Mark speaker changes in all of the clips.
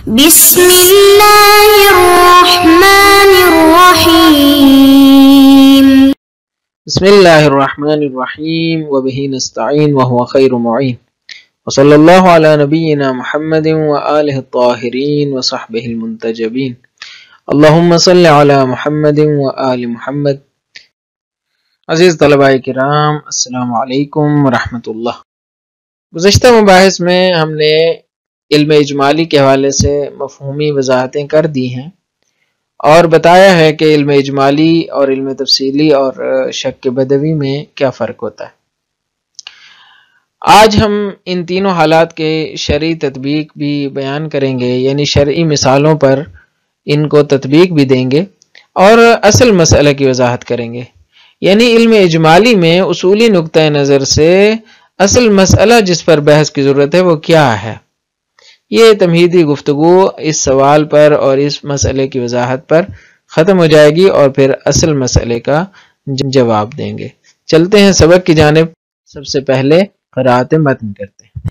Speaker 1: بسم الله الرحمن الرحيم.
Speaker 2: بسم الله الرحمن الرحيم. وبه نستعين وهو خير معين. وصلى الله على نبينا محمد وآله الطاهرين وصحبه المنتجبين. اللهم صل على محمد وآل محمد. عزیز طلباء کرام السلام علیکم ورحمۃ اللہ. گزشتہ مباحث میں ہم نے علم اجمالی کے حوالے سے مفہومی وضاحتیں کر دی ہیں اور بتایا ہے کہ علم اجمالی اور علم تفصیلی اور شک بدوی میں کیا فرق ہوتا ہے۔ آج ہم ان تینوں حالات کے شرعی تطبیق بھی بیان کریں گے یعنی شرعی مثالوں پر ان کو تطبیق بھی دیں گے اور اصل مسئلہ کی وضاحت کریں گے۔ یعنی علم اجمالی میں اصولی نقطۂ نظر سے اصل مسئلہ جس پر بحث کی ضرورت ہے وہ کیا ہے؟ یہ تمہیدی گفتگو اس سوال پر اور اس مسئلے کی وضاحت پر ختم ہو جائے گی اور پھر اصل مسئلے کا جواب دیں گے۔ چلتے ہیں سبق کی جانب۔ سب سے پہلے قرآت متن کرتے ہیں۔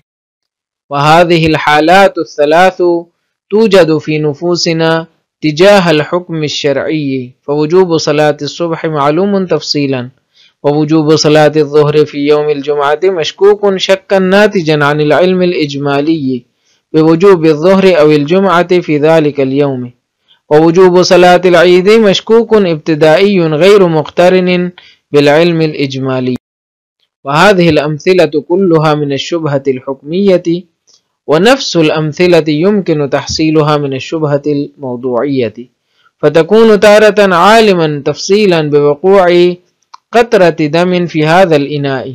Speaker 2: وَهَذِهِ الْحَالَاتُ الثَّلَاثُ تُوجَدُ فِي نُفُوسِنَا تجاه الحكم الشرعي فوجوب صلاة الصبح معلوم تفصيلا ووجوب صلاة الظهر في يوم الجمعة مشكوك شكا ناتجا عن العلم الإجمالي بوجوب الظهر أو الجمعة في ذلك اليوم. ووجوب صلاة العيد مشكوك ابتدائي غير مقترن بالعلم الإجمالي. وهذه الأمثلة كلها من الشبهة الحكمية ونفس الأمثلة يمكن تحصيلها من الشبهة الموضوعية. فتكون تارة عالما تفصيلا بوقوع قطرة دم في هذا الإناء.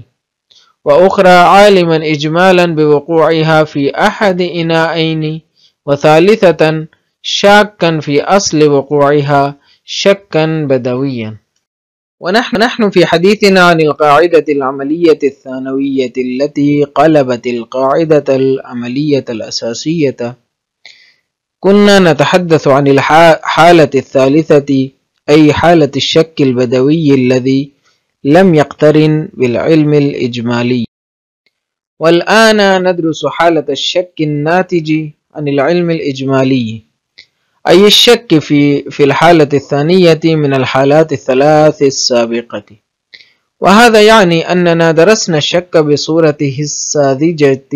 Speaker 2: وأخرى عالما إجمالا بوقوعها في أحد إناءين وثالثة شاكا في أصل وقوعها شكا بدويا. ونحن نحن في حديثنا عن القاعدة العملية الثانوية التي قلبت القاعدة العملية الأساسية. كنا نتحدث عن الحالة الثالثة أي حالة الشك البدوي الذي لم يقترن بالعلم الإجمالي. والآن ندرس حالة الشك الناتج عن العلم الإجمالي. أي الشك في في الحالة الثانية من الحالات الثلاث السابقة. وهذا يعني أننا درسنا الشك بصورته الساذجة.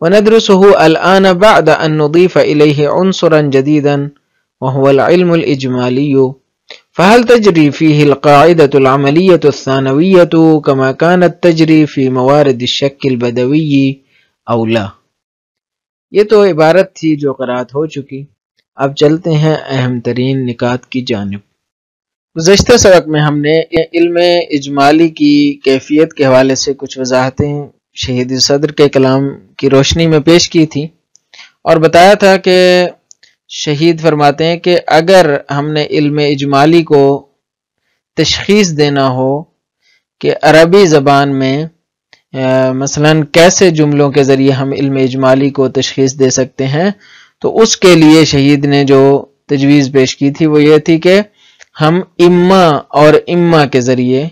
Speaker 2: وندرسه الآن بعد أن نضيف إليه عنصرا جديدا وهو العلم الإجمالي. فهل تجري فيه القاعدة العملية الثانوية كما كانت تجري في موارد الشك البدوي أو لا؟ یہ تو عبارت تھی جو قرات ہو چکی۔ اب چلتے ہیں اہم ترین نکات کی جانب۔ گزشتہ سبق میں ہم نے علم اجمالی کی کیفیت کے حوالے سے کچھ وضاحتیں شہید صدر کے کلام کی روشنی میں پیش کی تھی اور بتایا تھا کہ شہید فرماتے ہیں کہ اگر ہم نے علم اجمالی کو تشخیص دینا ہو کہ عربی زبان میں مثلا کیسے جملوں کے ذریعے ہم علم اجمالی کو تشخیص دے سکتے ہیں، تو اس کے لیے شہید نے جو تجویز پیش کی تھی وہ یہ تھی کہ ہم اما اور اما کے ذریعے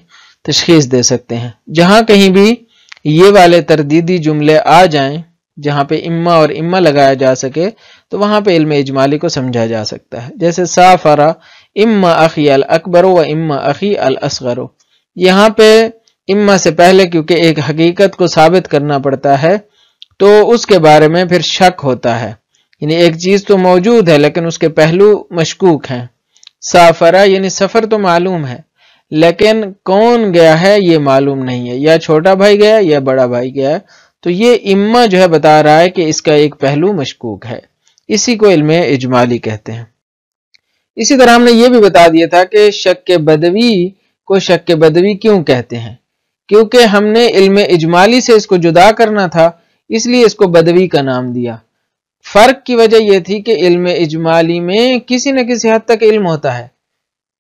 Speaker 2: تشخیص دے سکتے ہیں۔ جہاں کہیں بھی یہ والے تردیدی جملے آ جائیں جہاں پہ اما اور اما لگایا جا سکے، تو وہاں پہ علم اجمالی کو سمجھا جا سکتا ہے۔ جیسے سافرا اما اخی الاکبر و اما اخی الاصغر۔ یہاں پہ اما سے پہلے کیونکہ ایک حقیقت کو ثابت کرنا پڑتا ہے، تو اس کے بارے میں پھر شک ہوتا ہے۔ یعنی ایک چیز تو موجود ہے، لیکن اس کے پہلو مشکوک ہیں۔ سافرا یعنی سفر تو معلوم ہے، لیکن کون گیا ہے یہ معلوم نہیں ہے۔ یا چھوٹا بھائی گیا یا بڑا بھائی گیا۔ ہے تو یہ اما جو ہے بتا رہا ہے کہ اس کا ایک پہلو مشکوک ہے۔ اسی کو علم اجمالی کہتے ہیں۔ اسی طرح ہم نے یہ بھی بتا دیا تھا کہ شک بدوی کو شک بدوی کیوں کہتے ہیں؟ کیونکہ ہم نے علم اجمالی سے اس کو جدا کرنا تھا، اس لیے اس کو بدوی کا نام دیا۔ فرق کی وجہ یہ تھی کہ علم اجمالی میں کسی نہ کسی حد تک علم ہوتا ہے،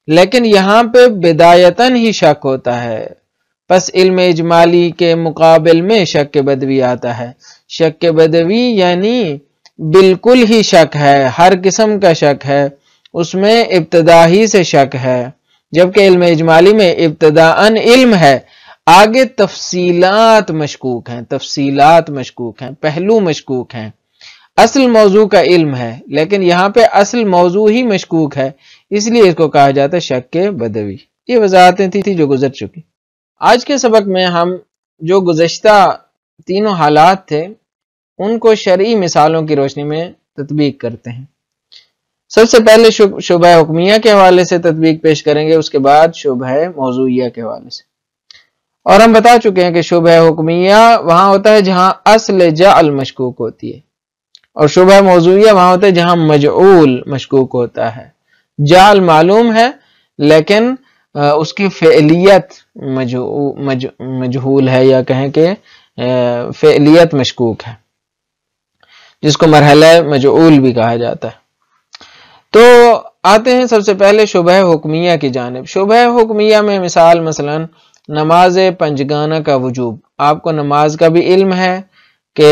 Speaker 2: لیکن یہاں پہ بدایتن ہی شک ہوتا ہے۔ پس علم اجمالی کے مقابل میں شک بدوی آتا ہے۔ شک بدوی یعنی بالکل ہی شک ہے ہر قسم کا شک ہے اس میں ابتدا ہی سے شک ہے۔ جبکہ علم اجمالی میں ابتدا ان علم ہے آگے تفصیلات مشکوک ہیں تفصیلات مشکوک ہیں پہلو مشکوک ہیں۔ اصل موضوع کا علم ہے لیکن یہاں پہ اصل موضوع ہی مشکوک ہے اس لیے اس کو کہا جاتا ہے شک کے بدوی۔ یہ وضاحتیں تھی, تھی جو گزر چکی۔ آج کے سبق میں ہم جو گزشتہ تینوں حالات تھے، ان کو شرعی مثالوں کی روشنی میں تطبیق کرتے ہیں۔ سب سے پہلے شبہ حکمیہ کے حوالے سے تطبیق پیش کریں گے، اس کے بعد شبہ موضوعیہ کے حوالے سے۔ اور ہم بتا چکے ہیں کہ شبہ حکمیہ وہاں ہوتا ہے جہاں اصل جا المشکوک ہوتی ہے۔ اور شبہ موضوعیہ وہاں ہوتا ہے جہاں مجعول مشکوک ہوتا ہے۔ جال معلوم ہے، لیکن اس کی فعلیت مجہول ہے یا کہیں کہ فعلیت مشکوک ہے، جس کو مرحلہ مجعول بھی کہا جاتا ہے۔ تو آتے ہیں سب سے پہلے شبہ حکمیہ کی جانب۔ شبہ حکمیہ میں مثال مثلا نماز پنجگانہ کا وجوب۔ آپ کو نماز کا بھی علم ہے کہ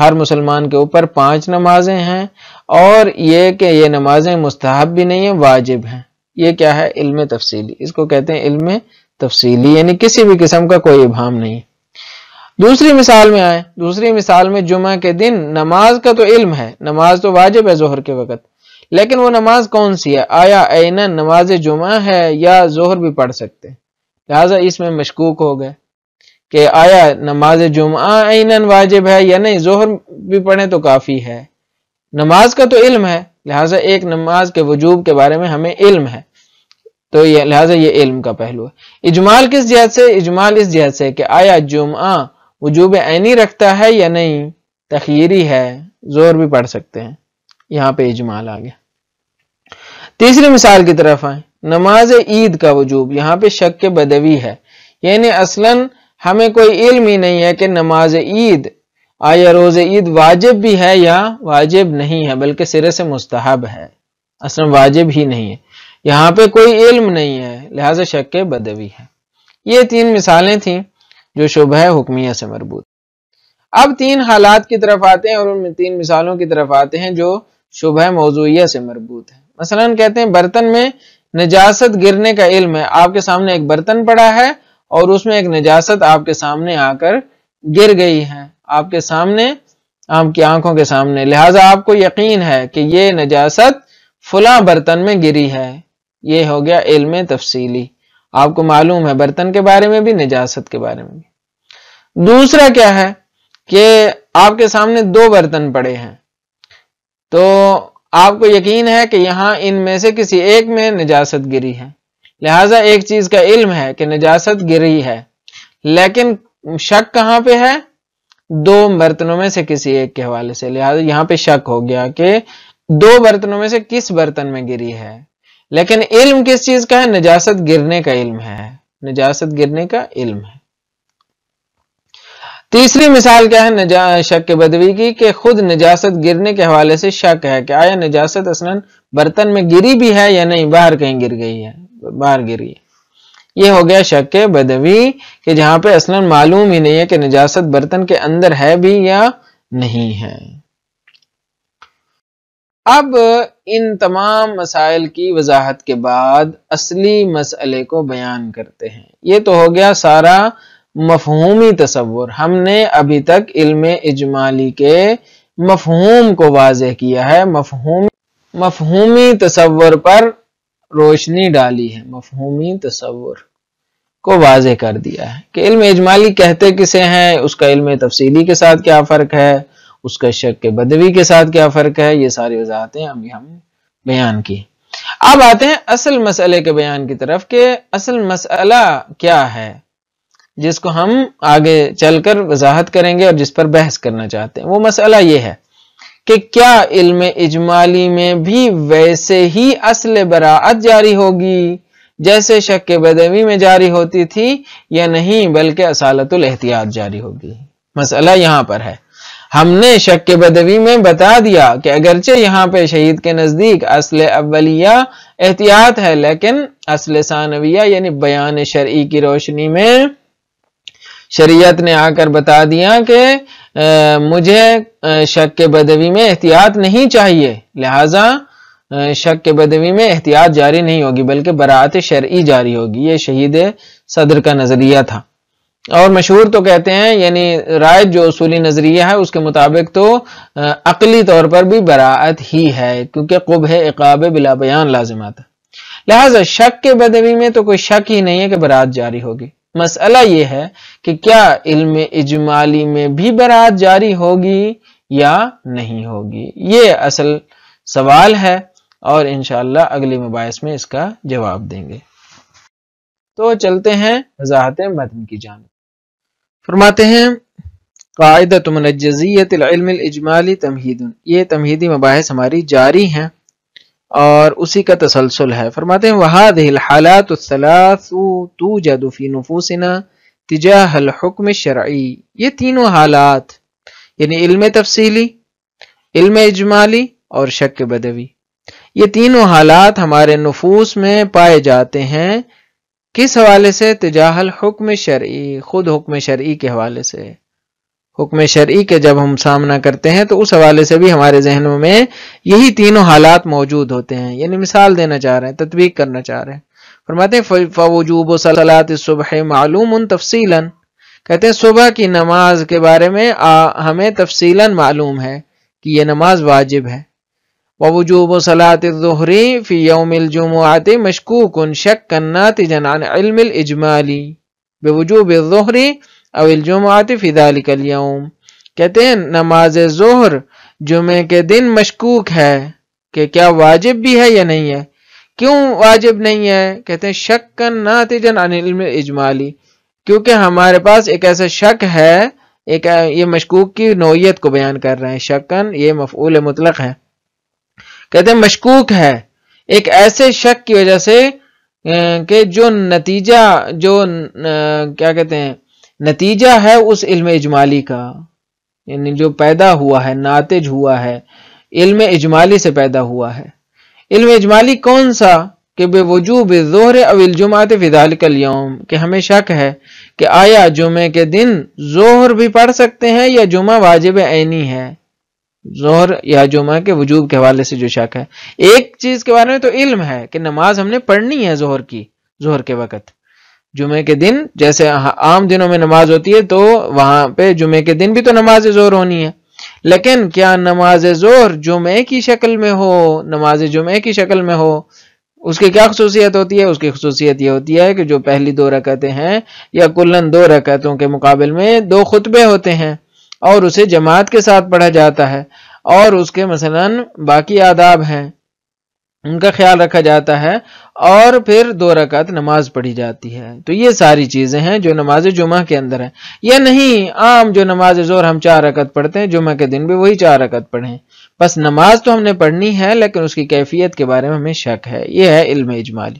Speaker 2: ہر مسلمان کے اوپر پانچ نمازیں ہیں اور یہ کہ یہ نمازیں مستحب بھی نہیں ہیں، واجب ہیں۔ یہ کیا ہے؟ علم تفصیلی۔ اس کو کہتے ہیں علم تفصیلی یعنی کسی بھی قسم کا کوئی ابہام نہیں۔ دوسری مثال میں آئے دوسری مثال میں جمعہ کے دن نماز کا تو علم ہے، نماز تو واجب ہے ظہر کے وقت۔ لیکن وہ نماز کون سی ہے؟ آیا اینا نماز جمعہ ہے یا ظہر بھی پڑھ سکتے؟ لہٰذا اس میں مشکوک ہو گئے کہ آیا نماز جمعہ عینن واجب ہے یا نہیں؟ ظہر بھی پڑھیں تو کافی ہے۔ نماز کا تو علم ہے، لہٰذا ایک نماز کے وجوب کے بارے میں ہمیں علم ہے۔ تو یہ لہٰذا یہ علم کا پہلو ہے۔ اجمال کس جہت سے؟ اجمال اس جہت سے کہ آیا جمعہ وجوب عینی رکھتا ہے یا نہیں؟ تخیری ہے، زور بھی پڑھ سکتے ہیں۔ یہاں پہ اجمال آ گیا تیسری مثال کی طرف آئیں۔ نماز عید کا وجوب، یہاں پہ شک کے بدوی ہے۔ یعنی اصلاً ہمیں کوئی علم ہی نہیں ہے کہ نماز عید، آیا روز عید واجب بھی ہے یا واجب نہیں ہے، بلکہ سرے سے مستحب ہے۔ اصلا واجب ہی نہیں ہے۔ یہاں پہ کوئی علم نہیں ہے، لہذا شک بدوی ہے۔ یہ تین مثالیں تھیں جو شبہ حکمیہ سے مربوط۔ اب تین حالات کی طرف آتے ہیں اور ان تین مثالوں کی طرف آتے ہیں جو شبہ موضوعیہ سے مربوط ہے مثلا کہتے ہیں، برتن میں نجاست گرنے کا علم ہے۔ آپ کے سامنے ایک برتن پڑا ہے اور اس میں ایک نجاست آپ کے سامنے آ کر گر گئی ہے۔ آپ کے سامنے، آپ کی آنکھوں کے سامنے۔ لہٰذا آپ کو یقین ہے کہ یہ نجاست فلاں برتن میں گری ہے۔ یہ ہو گیا علم تفصیلی۔ آپ کو معلوم ہے، برتن کے بارے میں بھی، نجاست کے بارے میں بھی۔ دوسرا کیا ہے کہ آپ کے سامنے دو برتن پڑے ہیں۔ تو آپ کو یقین ہے کہ یہاں ان میں سے کسی ایک میں نجاست گری ہے۔ لہٰذا ایک چیز کا علم ہے کہ نجاست گری ہے۔ لیکن شک کہاں پہ ہے؟ دو برتنوں میں سے کسی ایک کے حوالے سے۔ لہٰذا یہاں پہ شک ہو گیا کہ دو برتنوں میں سے کس برتن میں گری ہے۔ لیکن علم کس چیز کا ہے؟ نجاست گرنے کا علم ہے۔ نجاست گرنے کا علم ہے۔ تیسری مثال کیا ہے؟ شک بدوی کی کہ خود نجاست گرنے کے حوالے سے شک ہے کہ آیا نجاست اصلا برتن میں گری بھی ہے یا نہیں؟ باہر کہیں گر گئی ہے۔ باہر گری ہے۔ یہ ہو گیا شک بدوی کہ جہاں پہ اصلا معلوم ہی نہیں ہے کہ نجاست برتن کے اندر ہے بھی یا نہیں ہے۔ اب ان تمام مسائل کی وضاحت کے بعد اصلی مسئلے کو بیان کرتے ہیں۔ یہ تو ہو گیا سارا مفہومی تصور۔ ہم نے ابھی تک علم اجمالی کے مفہوم کو واضح کیا ہے۔ مفہوم مفہومی تصور پر روشنی ڈالی ہے۔ مفہومی تصور کو واضح کر دیا ہے کہ علم اجمالی کہتے کسے ہیں؟ اس کا علم تفصیلی کے ساتھ کیا فرق ہے؟ اس کا شک کے بدوی کے ساتھ کیا فرق ہے، یہ ساری وضاحتیں ابھی ہم نے بیان کی۔ اب آتے ہیں اصل مسئلے کے بیان کی طرف کہ اصل مسئلہ کیا ہے، جس کو ہم آگے چل کر وضاحت کریں گے اور جس پر بحث کرنا چاہتے ہیں۔ وہ مسئلہ یہ ہے کہ کیا علم اجمالی میں بھی ویسے ہی اصل براعت جاری ہوگی، جیسے شک بدوی میں جاری ہوتی تھی یا نہیں، بلکہ اصالت الاحتیاط جاری ہوگی۔ مسئلہ یہاں پر ہے۔ ہم نے شک بدوی میں بتا دیا کہ اگرچہ یہاں پہ شہید کے نزدیک اصل اولیہ احتیاط ہے، لیکن اصل ثانویہ یعنی بیان شرعی کی روشنی میں شریعت نے آ کر بتا دیا کہ مجھے شک کے بدوی میں احتیاط نہیں چاہیے۔ لہذا شک کے بدوی میں احتیاط جاری نہیں ہوگی، بلکہ برات شرعی جاری ہوگی۔ یہ شہید صدر کا نظریہ تھا۔ اور مشہور تو کہتے ہیں یعنی رائج جو اصولی نظریہ ہے اس کے مطابق تو عقلی طور پر بھی براعت ہی ہے، کیونکہ قب ہے اقاب بلا بیان لازمات ہے۔ لہٰذا شک کے بدوی میں تو کوئی شک ہی نہیں ہے کہ برات جاری ہوگی۔ مسئلہ یہ ہے کہ کیا علم اجمالی میں بھی برات جاری ہوگی یا نہیں ہوگی؟ یہ اصل سوال ہے اور انشاءاللہ اگلی مباحث میں اس کا جواب دیں گے۔ تو چلتے ہیں وضاحت متن کی جانب۔ فرماتے ہیں قاعدہ منجزیت العلم الاجمالی تمہید۔ یہ تمہیدی مباحث ہماری جاری ہیں اور اسی کا تسلسل ہے۔ فرماتے ہیں، وَهَذِهِ الْحَالَاتُ الثَّلَاثُ تُوجَدُ فِي نُفُوسِنَا تجاہ الحکم شرعی یہ تینوں حالات یعنی علم تفصیلی، علم اجمالی اور شک بدوی۔ یہ تینوں حالات ہمارے نفوس میں پائے جاتے ہیں کس حوالے سے؟ تجاہ الحکم شرعی، خود حکم شرعی کے حوالے سے۔ حکم شرعی کے جب ہم سامنا کرتے ہیں تو اس حوالے سے بھی ہمارے ذہنوں میں یہی تینوں حالات موجود ہوتے ہیں۔ یعنی مثال دینا چاہ رہے ہیں، تطبیق کرنا چاہ رہے ہیں۔ فرماتے ہیں فوجوب و صلاحات صبح معلوم تفصیل کہتے ہیں، صبح کی نماز کے بارے میں ہمیں تفصیل معلوم ہے کہ یہ نماز واجب ہے۔ ووجوب صلاة الظهر في يوم الجمعة مشكوك شكا ناتجا عن علم الإجمالي بوجوب الظهر او الجمعة في ذلك اليوم. کہتے ہیں، نماز ظہر جمعے کے دن مشکوک ہے کہ کیا واجب بھی ہے یا نہیں ہے؟ کیوں واجب نہیں ہے؟ کہتے ہیں شکن ناتجن عن علم اجمالی کیونکہ ہمارے پاس ایک ایسا شک ہے، ایک یہ مشکوک کی نوعیت کو بیان کر رہے ہیں. شکن یہ مفعول مطلق ہے۔ کہتے ہیں مشکوک ہے۔ ایک ایسے شک کی وجہ سے کہ جو نتیجہ، جو کیا کہتے ہیں، نتیجہ ہے اس علم اجمالی کا۔ یعنی جو پیدا ہوا ہے، ناتج ہوا ہے، علم اجمالی سے پیدا ہوا ہے۔ علم اجمالی کون سا؟ کہ بے وجوب زہر او الجماعت فی اليوم کہ ہمیں شک ہے کہ آیا جمعے کے دن زہر بھی پڑھ سکتے ہیں یا جمعہ واجب عینی ہے۔ ظہر یا جمعہ کے وجوب کے حوالے سے جو شک ہے۔ ایک چیز کے بارے میں تو علم ہے کہ نماز ہم نے پڑھنی ہے ظہر کی ظہر کے وقت۔ جمعے کے دن جیسے عام دنوں میں نماز ہوتی ہے تو وہاں پہ جمعے کے دن بھی تو نماز زہر ہونی ہے۔ لیکن کیا نماز زہر جمعے کی شکل میں ہو، نماز جمعے کی شکل میں ہو، اس کی کیا خصوصیت ہوتی ہے؟ اس کی خصوصیت یہ ہوتی ہے کہ جو پہلی دو رکعتیں ہیں یا کلن دو رکعتوں کے مقابل میں دو خطبے ہوتے ہیں۔ اور اسے جماعت کے ساتھ پڑھا جاتا ہے اور اس کے مثلا باقی آداب ہیں۔ ان کا خیال رکھا جاتا ہے اور پھر دو رکعت نماز پڑھی جاتی ہے۔ تو یہ ساری چیزیں ہیں جو نماز جمعہ کے اندر ہیں۔ یا نہیں، عام جو نماز زور ہم چار رکعت پڑھتے ہیں، جمعہ کے دن بھی وہی چار رکعت پڑھیں۔ بس نماز تو ہم نے پڑھنی ہے، لیکن اس کی کیفیت کے بارے میں ہمیں شک ہے۔ یہ ہے علم اجمالی۔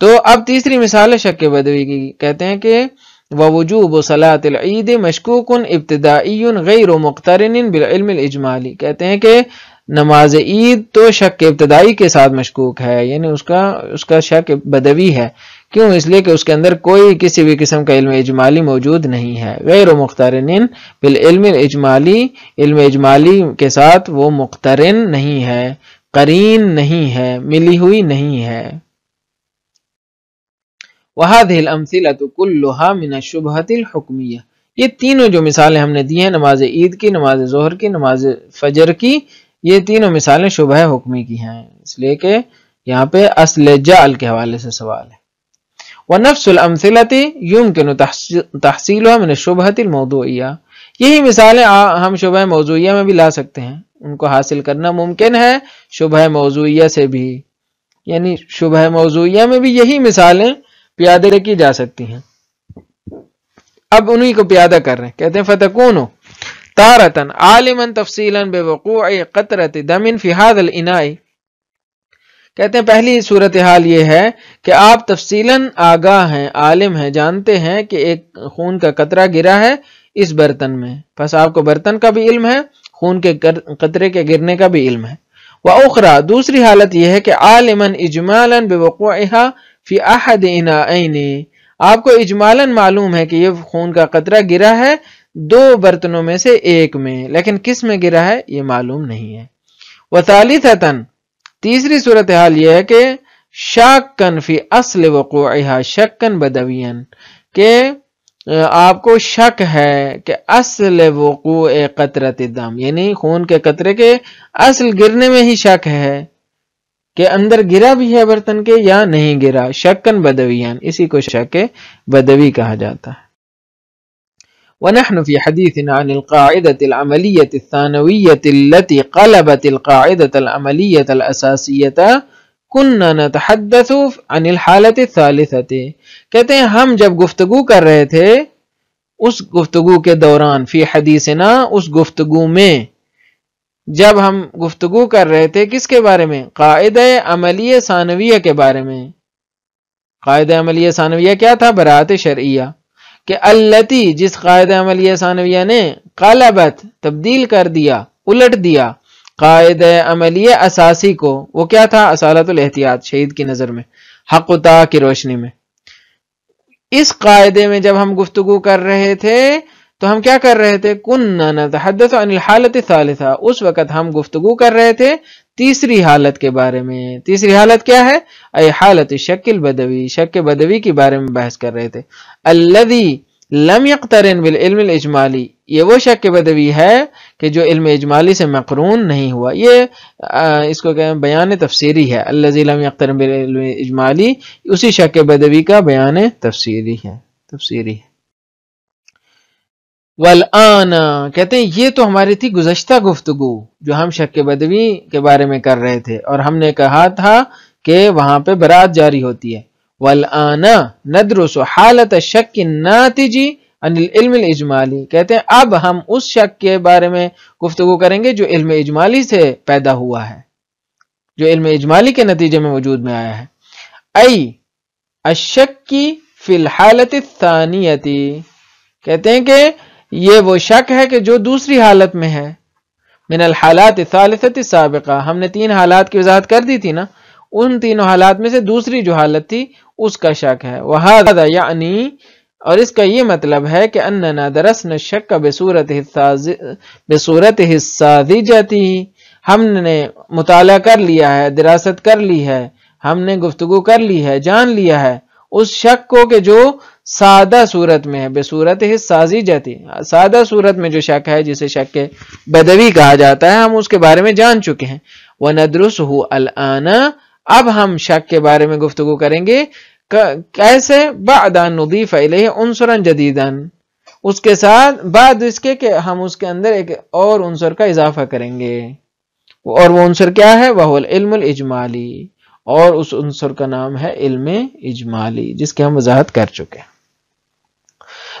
Speaker 2: تو اب تیسری مثال ہے شک بدوی کی۔ کہتے ہیں کہ ووجوب صلاة العید مشکوک ابتدائی غیر مقترن بالعلم الاجمالی کہتے ہیں کہ نماز عید تو شک ابتدائی کے ساتھ مشکوک ہے یعنی اس کا اس کا شک بدوی ہے۔ کیوں؟ اس لیے کہ اس کے اندر کوئی کسی بھی قسم کا علم اجمالی موجود نہیں ہے۔ غیر مخترن بالعلم الاجمالی علم اجمالی کے ساتھ وہ مقترن نہیں ہے، قرین نہیں ہے، ملی ہوئی نہیں ہے۔ وَهَذِهِ الْأَمْثِلَةُ كُلُّهَا مِنَ الشُّبْهَةِ الْحُكْمِيَّةِ. یہ تینوں جو مثالیں ہم نے دی ہیں، نماز عید کی، نماز ظہر کی، نماز فجر کی، یہ تینوں مثالیں شبہ حکمی کی ہیں۔ اس لیے کہ یہاں پہ اصل جعل کے حوالے سے سوال ہے۔ وَنَفْسُ الْأَمْثِلَةِ يُمْكِنُ تَحْصِيلُهَا مِنَ الشُّبْهَةِ الْمَوْضُوعِيَّةِ۔ یہی مثالیں ہم شبہ موضوعیہ میں بھی لا سکتے ہیں۔ ان کو حاصل کرنا ممکن ہے شبہ موضوعیہ سے بھی۔ یعنی شبہ موضوعیہ میں بھی یہی مثالیں پیادے کی جا سکتی ہیں۔ اب انہی کو پیادہ کر رہے ہیں۔ کہتے ہیں فتح تارتن عالمن تفصیلا بے وقوع قطرت دمن فی هذا الانائی کہتے ہیں، پہلی صورتحال یہ ہے کہ آپ تفصیلا آگاہ ہیں، عالم ہیں، جانتے ہیں کہ ایک خون کا قطرہ گرا ہے اس برتن میں۔ پس آپ کو برتن کا بھی علم ہے، خون کے قطرے کے گرنے کا بھی علم ہے۔ وہ دوسری حالت یہ ہے کہ عالمن اجمالا بے فی احد انائین آپ کو اجمالاً معلوم ہے کہ یہ خون کا قطرہ گرا ہے دو برتنوں میں سے ایک میں، لیکن کس میں گرا ہے یہ معلوم نہیں ہے۔ وثالثتاً، تیسری صورتحال یہ ہے کہ شاکن فی اصل وقوعها شکن بدوین کہ آپ کو شک ہے کہ اصل وقوع قطرت دم یعنی خون کے قطرے کے اصل گرنے میں ہی شک ہے۔ کہ اندر گرا بھی ہے برتن کے یا نہیں گرا شکن بدویان، اسی کو شک بدوی کہا جاتا ہے۔ ونحن في حديثنا عن القاعدة العملية الثانوية التي قلبت القاعدة العملية الأساسية كنا نتحدث عن الحالة الثالثة کہتے ہیں، ہم جب گفتگو کر رہے تھے، اس گفتگو کے دوران فی حدیثنا، اس گفتگو میں جب ہم گفتگو کر رہے تھے کس کے بارے میں؟ قاعدہ عملی ثانویہ کے بارے میں۔ قاعدہ عملی ثانویہ کیا تھا؟ برات شرعیہ۔ کہ التی جس قاعدہ عملی ثانویہ نے قلبت، تبدیل کر دیا، الٹ دیا قائد عملی اساسی کو، وہ کیا تھا؟ اصالت الاحتیاط، شہید کی نظر میں، حق تا کی روشنی میں۔ اس قاعدے میں جب ہم گفتگو کر رہے تھے تو ہم کیا کر رہے تھے؟ کن نتحدث عن الحالت ثالثہ اس وقت ہم گفتگو کر رہے تھے تیسری حالت کے بارے میں۔ تیسری حالت کیا ہے؟ اے حالت شکل بدوی شک بدوی کے بارے میں بحث کر رہے تھے۔ الذي لم يقترن بالعلم الاجمالی یہ وہ شک بدوی ہے کہ جو علم اجمالی سے مقرون نہیں ہوا۔ یہ اس کو کہ بیان تفسیری ہے۔ الذي لم يقترن بالعلم الاجمالی اسی شک بدوی کا بیان تفسیری ہے۔ تفسیری ہے۔ والآن کہتے ہیں، یہ تو ہماری تھی گزشتہ گفتگو جو ہم شک بدوی کے بارے میں کر رہے تھے، اور ہم نے کہا تھا کہ وہاں پہ برات جاری ہوتی ہے۔ والآن ندرس حالت شک ناتجی ان العلم الاجمالی۔ کہتے ہیں، اب ہم اس شک کے بارے میں گفتگو کریں گے جو علم اجمالی سے پیدا ہوا ہے، جو علم اجمالی کے نتیجے میں وجود میں آیا ہے۔ ای الشک فی الحالت الثانیتی۔ کہتے ہیں کہ یہ وہ شک ہے کہ جو دوسری حالت میں ہے۔ من الحالات الثالثت سابقہ ہم نے تین حالات کی وضاحت کر دی تھی نا؟ ان تینوں حالات میں سے دوسری جو حالت تھی، اس کا شک ہے۔ وہذا یعنی اور اس کا یہ مطلب ہے کہ اننا درسنا شک بصورت بصورت حصہ جاتی ہم نے مطالعہ کر لیا ہے، دراست کر لی ہے، ہم نے گفتگو کر لی ہے، جان لیا ہے۔ اس شک کو کہ جو سادہ صورت میں ہے، بے صورت ہی سازی جاتی۔ سادہ صورت میں جو شک ہے، جسے شک بدوی کہا جاتا ہے، ہم اس کے بارے میں جان چکے ہیں۔ وہ ندرس ہو اب ہم شک کے بارے میں گفتگو کریں گے۔ کیسے؟ بعدان نضیف الیہ عنصرا جدیدا۔ اس کے ساتھ، بعد اس کے کہ ہم اس کے اندر ایک اور عنصر کا اضافہ کریں گے۔ اور وہ عنصر کیا ہے؟ وہ علم الاجمالی اور اس عنصر کا نام ہے علم اجمالی، جس کی ہم وضاحت کر چکے ہیں۔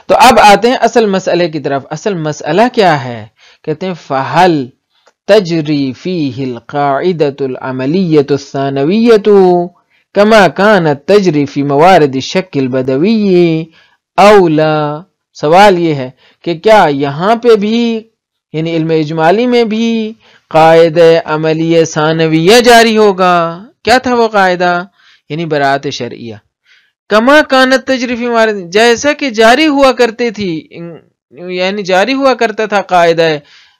Speaker 2: تو اب آتے ہیں اصل مسئلے کی طرف۔ اصل مسئلہ کیا ہے؟ کہتے ہیں فہل تجری فیہ القاعدۃ العملیۃ الثانویۃ کما کانت تجری فی موارد الشک البدوی اولا سوال یہ ہے کہ کیا یہاں پہ بھی یعنی علم اجمالی میں بھی قاعد عملی ثانویہ جاری ہوگا؟ کیا تھا وہ قاعدہ؟ یعنی برات شرعیہ۔ کما کانت تجریفی مارد، جیسا کہ جاری ہوا کرتے تھی یعنی جاری ہوا کرتا تھا قاعدہ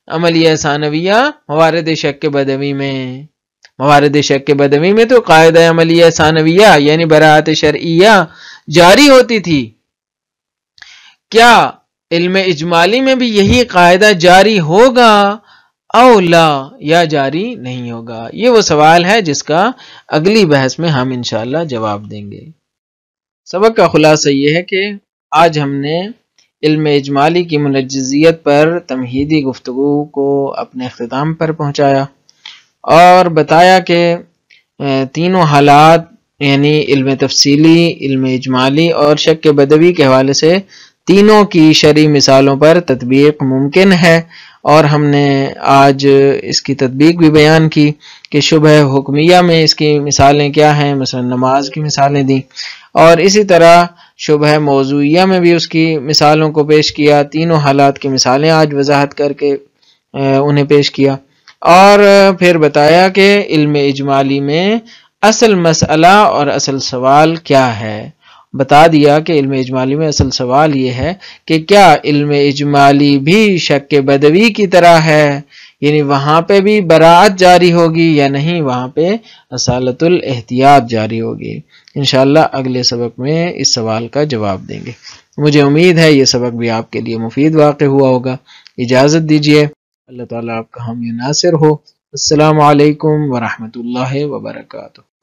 Speaker 2: عملیہ ثانویہ موارد شک کے بدوی میں۔ موارد شک کے بدوی میں تو قاعدہ عملیہ ثانویہ یعنی برات شرعیہ جاری ہوتی تھی۔ کیا علم اجمالی میں بھی یہی قاعدہ جاری ہوگا او لا یا جاری نہیں ہوگا؟ یہ وہ سوال ہے جس کا اگلی بحث میں ہم انشاءاللہ جواب دیں گے۔ سبق کا خلاصہ یہ ہے کہ آج ہم نے علم اجمالی کی منجزیت پر تمہیدی گفتگو کو اپنے اختتام پر پہنچایا اور بتایا کہ تینوں حالات یعنی علم تفصیلی، علم اجمالی اور شک بدوی کے حوالے سے تینوں کی شرعی مثالوں پر تطبیق ممکن ہے اور ہم نے آج اس کی تطبیق بھی بیان کی کہ شبہ حکمیہ میں اس کی مثالیں کیا ہیں، مثلا نماز کی مثالیں دیں۔ اور اسی طرح شبہ موضوعیہ میں بھی اس کی مثالوں کو پیش کیا، تینوں حالات کی مثالیں آج وضاحت کر کے انہیں پیش کیا۔ اور پھر بتایا کہ علم اجمالی میں اصل مسئلہ اور اصل سوال کیا ہے۔ بتا دیا کہ علم اجمالی میں اصل سوال یہ ہے کہ کیا علم اجمالی بھی شک بدوی کی طرح ہے؟ یعنی وہاں پہ بھی براعت جاری ہوگی یا نہیں، وہاں پہ اصالت الاحتیاط جاری ہوگی۔ انشاءاللہ اگلے سبق میں اس سوال کا جواب دیں گے۔ مجھے امید ہے یہ سبق بھی آپ کے لیے مفید واقع ہوا ہوگا۔ اجازت دیجیے اللہ تعالیٰ آپ کا ہم ناصر ہو۔ السلام علیکم ورحمۃ اللہ وبرکاتہ۔